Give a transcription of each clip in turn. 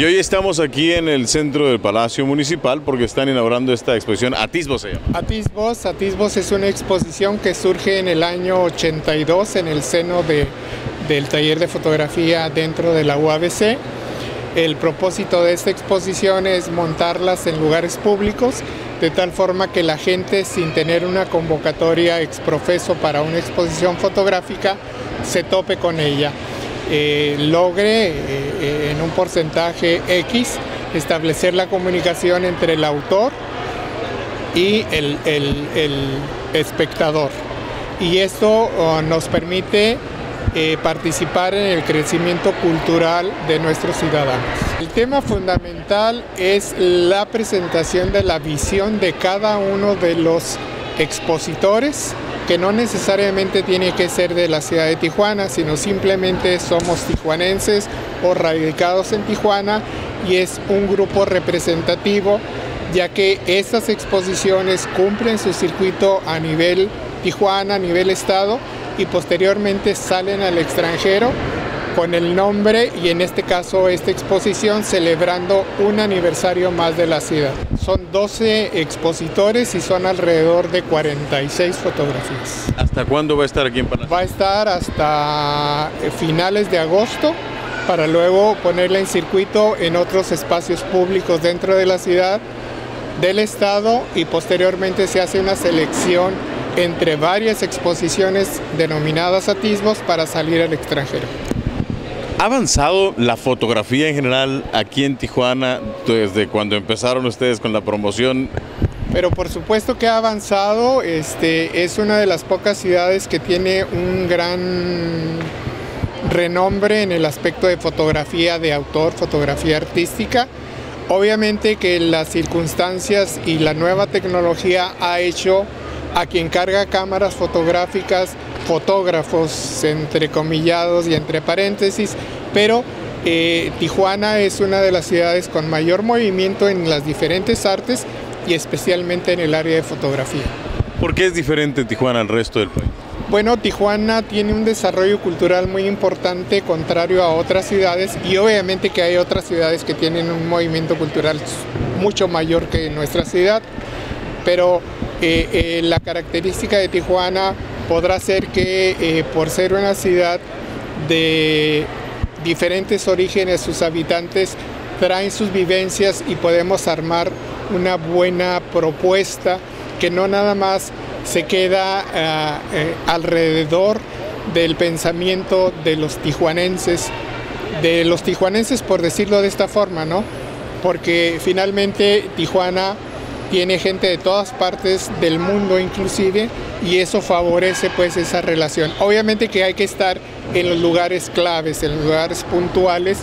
Y hoy estamos aquí en el centro del Palacio Municipal porque están inaugurando esta exposición Atisbos se llama. Atisbos, Atisbos es una exposición que surge en el año 82 en el seno de, del taller de fotografía dentro de la UABC. El propósito de esta exposición es montarlas en lugares públicos de tal forma que la gente sin tener una convocatoria exprofeso para una exposición fotográfica se tope con ella. Eh, logre eh, eh, en un porcentaje X establecer la comunicación entre el autor y el, espectador. Y esto oh, nos permite participar en el crecimiento cultural de nuestros ciudadanos. El tema fundamental es la presentación de la visión de cada uno de los expositores que no necesariamente tiene que ser de la ciudad de Tijuana, sino simplemente somos tijuanenses o radicados en Tijuana y es un grupo representativo ya que estas exposiciones cumplen su circuito a nivel Tijuana, a nivel estado y posteriormente salen al extranjero con el nombre y en este caso esta exposición celebrando un aniversario más de la ciudad. Son 12 expositores y son alrededor de 46 fotografías. ¿Hasta cuándo va a estar aquí en Panamá? Va a estar hasta eh, finales de agosto para luego ponerla en circuito en otros espacios públicos dentro de la ciudad, del estado y posteriormente se hace una selección entre varias exposiciones denominadas atismos para salir al extranjero. ¿Ha avanzado la fotografía en general aquí en Tijuana desde cuando empezaron ustedes con la promoción? Pero por supuesto que ha avanzado, este, es una de las pocas ciudades que tiene un gran renombre en el aspecto de fotografía de autor, fotografía artística. Obviamente que las circunstancias y la nueva tecnología ha hecho a quien carga cámaras fotográficas fotógrafos entrecomillados y entre paréntesis, pero eh, Tijuana es una de las ciudades con mayor movimiento en las diferentes artes y especialmente en el área de fotografía. ¿Por qué es diferente Tijuana al resto del país? Bueno, Tijuana tiene un desarrollo cultural muy importante contrario a otras ciudades y obviamente que hay otras ciudades que tienen un movimiento cultural mucho mayor que nuestra ciudad, pero eh, eh, la característica de Tijuana podrá ser que eh, por ser una ciudad de diferentes orígenes, sus habitantes traen sus vivencias y podemos armar una buena propuesta que no nada más se queda eh, eh, alrededor del pensamiento de los tijuanenses, de los tijuanenses por decirlo de esta forma, ¿no? Porque finalmente Tijuana tiene gente de todas partes del mundo inclusive y eso favorece pues esa relación. Obviamente que hay que estar en los lugares claves, en los lugares puntuales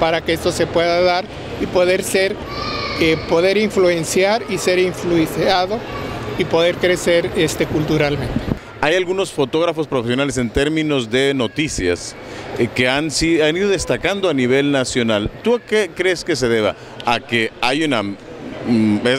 para que esto se pueda dar y poder ser, eh, poder influenciar y ser influenciado y poder crecer este, culturalmente. Hay algunos fotógrafos profesionales en términos de noticias eh, que han, han ido destacando a nivel nacional. ¿Tú a qué crees que se deba? ¿A que hay una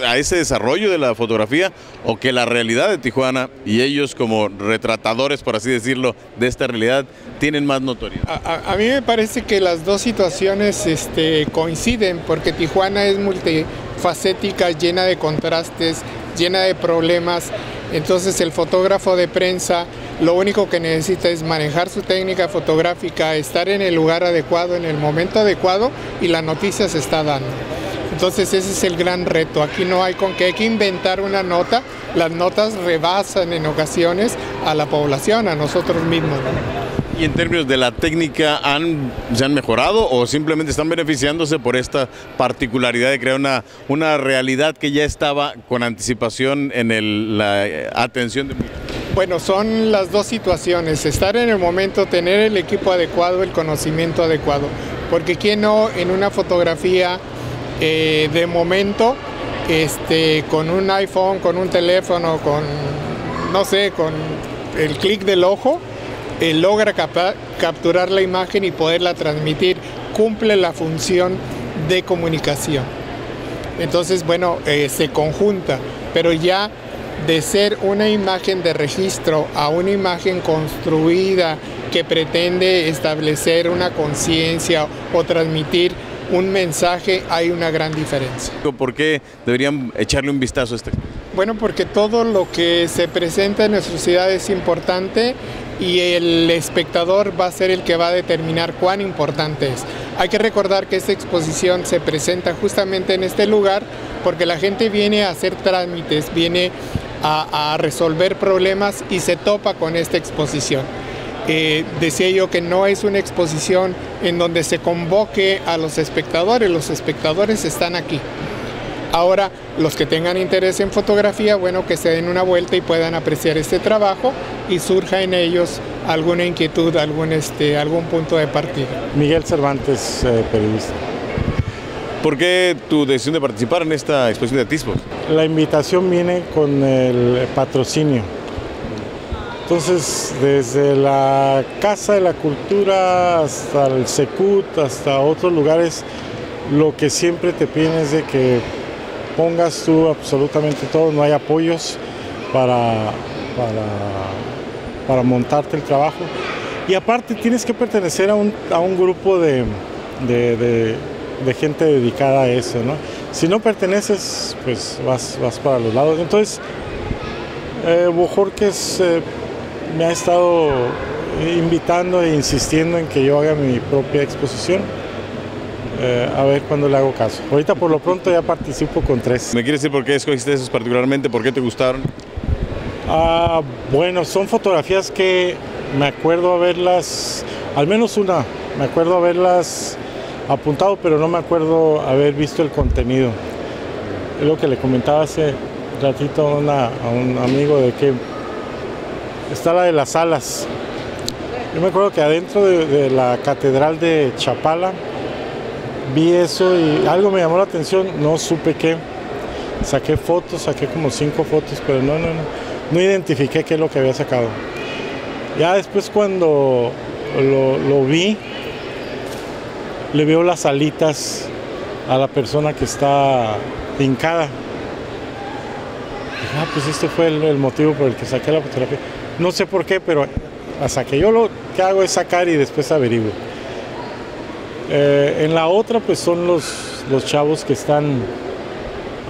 a ese desarrollo de la fotografía o que la realidad de Tijuana y ellos como retratadores, por así decirlo, de esta realidad tienen más notoriedad? A, mí me parece que las dos situaciones este, coinciden porque Tijuana es multifacética, llena de contrastes, llena de problemas. Entonces el fotógrafo de prensa lo único que necesita es manejar su técnica fotográfica, estar en el lugar adecuado, en el momento adecuado y la noticia se está dando. Entonces ese es el gran reto. Aquí no hay con qué hay que inventar una nota. Las notas rebasan en ocasiones a la población, a nosotros mismos. ¿Y en términos de la técnica han, se han mejorado o simplemente están beneficiándose por esta particularidad de crear una, una realidad que ya estaba con anticipación en la atención de bueno, son las dos situaciones, estar en el momento, tener el equipo adecuado, el conocimiento adecuado, porque quién no en una fotografía eh, de momento, este, con un iPhone, con un teléfono, con, no sé, con el clic del ojo, eh, logra capturar la imagen y poderla transmitir, cumple la función de comunicación. Entonces, bueno, eh, se conjunta, pero ya de ser una imagen de registro a una imagen construida que pretende establecer una conciencia o transmitir un mensaje, hay una gran diferencia. ¿Por qué deberían echarle un vistazo a este? Bueno, porque todo lo que se presenta en nuestra ciudad es importante y el espectador va a ser el que va a determinar cuán importante es. Hay que recordar que esta exposición se presenta justamente en este lugar porque la gente viene a hacer trámites, viene a, resolver problemas y se topa con esta exposición. Eh, decía yo que no es una exposición en donde se convoque a los espectadores, los espectadores están aquí. Ahora, los que tengan interés en fotografía, bueno, que se den una vuelta y puedan apreciar este trabajo y surja en ellos alguna inquietud, algún, este, algún punto de partida. Miguel Cervantes, eh, periodista. ¿Por qué tu decisión de participar en esta exposición de atisbos? La invitación viene con el patrocinio. Entonces, desde la Casa de la Cultura hasta el Secut, hasta otros lugares, lo que siempre te piden es de que pongas tú absolutamente todo, no hay apoyos para, para, montarte el trabajo. Y aparte tienes que pertenecer a un, grupo de, gente dedicada a eso, ¿no? Si no perteneces, pues vas, vas para los lados. Entonces, eh, Bojorques eh, me ha estado invitando e insistiendo en que yo haga mi propia exposición eh, a ver cuándo le hago caso. Ahorita por lo pronto ya participo con tres. ¿Me quieres decir por qué escogiste esos particularmente? ¿Por qué te gustaron? Ah, bueno, son fotografías que me acuerdo haberlas, al menos una, me acuerdo haberlas apuntado, pero no me acuerdo haber visto el contenido. Es lo que le comentaba hace ratito a, un amigo de que está la de las alas. Yo me acuerdo que adentro de la catedral de Chapala, vi eso y algo me llamó la atención, no supe qué. Saqué fotos, saqué como cinco fotos, pero no, no, no, no identifiqué qué es lo que había sacado. Ya después cuando lo, vi, le veo las alitas a la persona que está hincada. ah, pues este fue el, el, motivo por el que saqué la fotografía. No sé por qué, pero hasta que yo lo que hago es sacar y después averiguo. Eh, en la otra pues son los, los chavos que están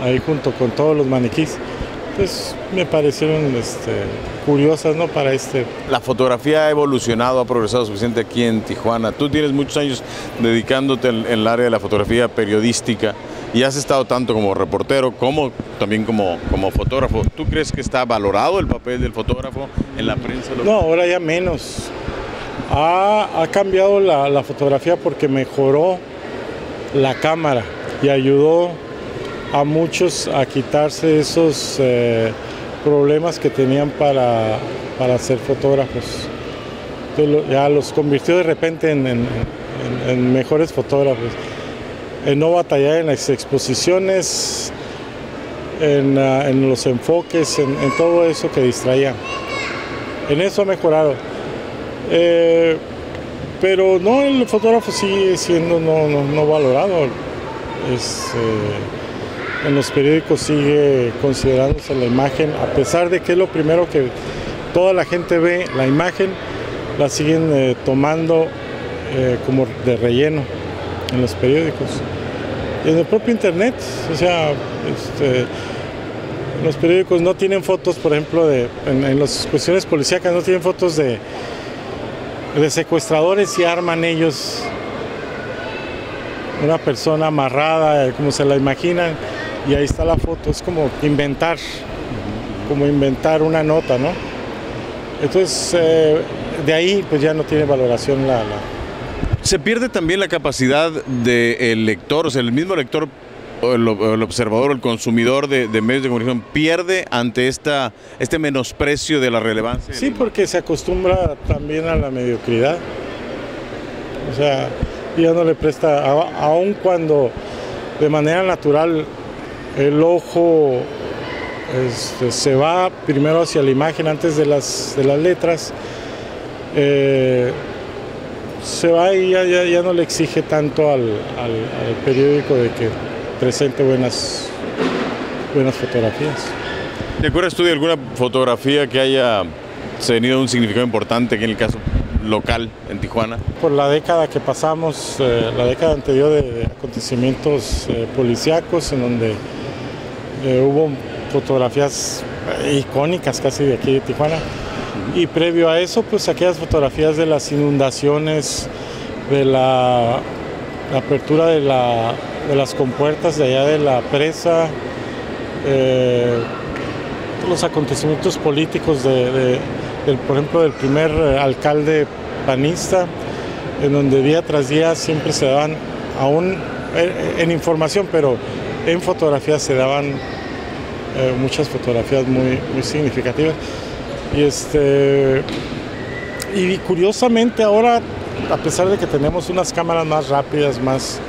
ahí junto con todos los maniquís. Pues me parecieron este, curiosas, ¿no? Para este. La fotografía ha evolucionado, ha progresado suficiente aquí en Tijuana. Tú tienes muchos años dedicándote en, el área de la fotografía periodística y has estado tanto como reportero como también como, como fotógrafo. ¿Tú crees que está valorado el papel del fotógrafo en la prensa? No, ahora ya menos ha, cambiado la, fotografía porque mejoró la cámara y ayudó a muchos a quitarse esos eh, problemas que tenían para, para ser fotógrafos. ya los convirtió de repente en, mejores fotógrafos. En no batallar en las exposiciones, en, ah, los enfoques, en, todo eso que distraía. En eso ha mejorado. Eh, pero no, el fotógrafo sigue siendo no, valorado. Eh, en los periódicos sigue considerándose la imagen, a pesar de que es lo primero que toda la gente ve, la imagen la siguen eh, tomando como de relleno en los periódicos. Y en el propio internet, o sea, este, los periódicos no tienen fotos, por ejemplo, de, en, las cuestiones policíacas no tienen fotos de, de secuestradores y arman ellos una persona amarrada, como se la imaginan, y ahí está la foto, es como inventar, como inventar una nota, ¿no? Entonces, eh, de ahí pues ya no tiene valoración la, Se pierde también la capacidad del lector, o sea, el mismo lector el, observador el consumidor de, medios de comunicación pierde ante esta, este menosprecio de la relevancia? Sí, porque se acostumbra también a la mediocridad. O sea, ya no le presta, aun cuando de manera natural el ojo este, se va primero hacia la imagen antes de las, de las letras, eh, se va y ya, ya, no le exige tanto al, al periódico de que presente buenas, buenas fotografías. ¿Te acuerdas tú de alguna fotografía que haya tenido un significado importante, que en el caso local en Tijuana? Por la década que pasamos, eh, la década anterior de, acontecimientos eh, policíacos, en donde eh, hubo fotografías icónicas casi de aquí de Tijuana. Y previo a eso, pues aquellas fotografías de las inundaciones, de la, apertura de, las compuertas de allá de la presa, los acontecimientos políticos de por ejemplo, del primer eh, alcalde panista, en donde día tras día siempre se daban, aún eh, en información, pero en fotografías se daban eh, muchas fotografías muy significativas. Y, este, y curiosamente ahora, a pesar de que tenemos unas cámaras más rápidas, más,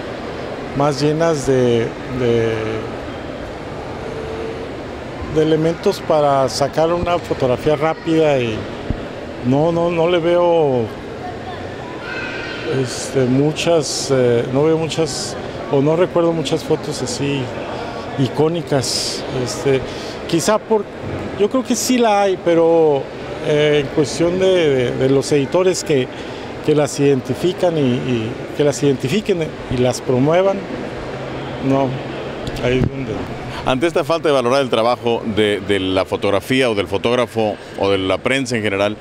más llenas de de elementos para sacar una fotografía rápida y no, no, no le veo este, muchas, eh, no veo muchas, o no recuerdo muchas fotos así icónicas. Este, quizá por, yo creo que sí la hay, pero eh, en cuestión de, los editores que, las identifican y, que las identifiquen y las promuevan, no, ahí es donde... Ante esta falta de valorar el trabajo de, la fotografía o del fotógrafo o de la prensa en general,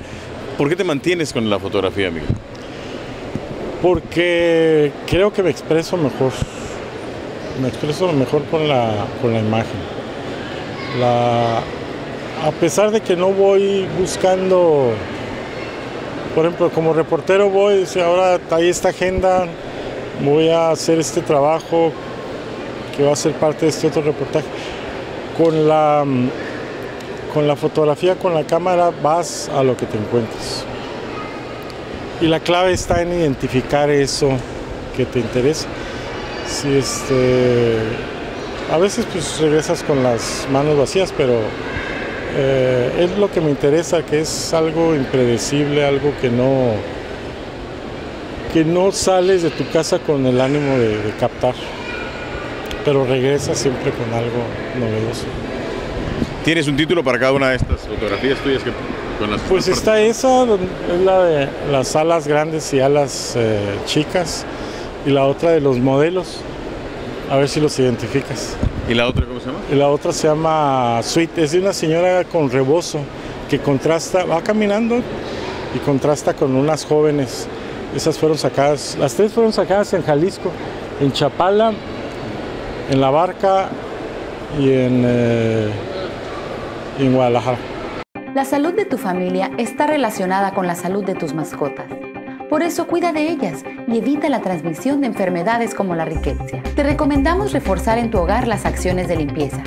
¿por qué te mantienes con la fotografía, Miguel? Porque creo que me expreso mejor. Me expreso mejor con la, con la imagen. A pesar de que no voy buscando, por ejemplo, como reportero voy, ahora hay esta agenda, voy a hacer este trabajo, que va a ser parte de este otro reportaje. Con la, con la fotografía, con la cámara, vas a lo que te encuentres. Y la clave está en identificar eso que te interesa. Si este, a veces pues regresas con las manos vacías, pero eh, es lo que me interesa, que es algo impredecible, algo que no, que no sales de tu casa con el ánimo de captar pero regresa siempre con algo novedoso. ¿Tienes un título para cada una de estas fotografías tuyas que con las Pues está esa, es la de las alas grandes y alas eh, chicas, y la otra de los modelos. A ver si los identificas. ¿Y la otra cómo se llama? Y la otra se llama Sweet, es de una señora con rebozo que contrasta, va caminando y contrasta con unas jóvenes. Esas fueron sacadas, las tres fueron sacadas en Jalisco, en Chapala, en La Barca y en, eh, en Guadalajara. La salud de tu familia está relacionada con la salud de tus mascotas. Por eso cuida de ellas y evita la transmisión de enfermedades como la riqueza. Te recomendamos reforzar en tu hogar las acciones de limpieza.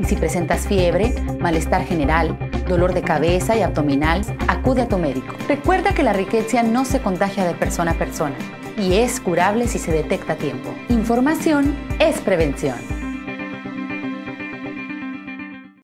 Y si presentas fiebre, malestar general, dolor de cabeza y abdominal, acude a tu médico. Recuerda que la riqueza no se contagia de persona a persona y es curable si se detecta a tiempo. Información es prevención.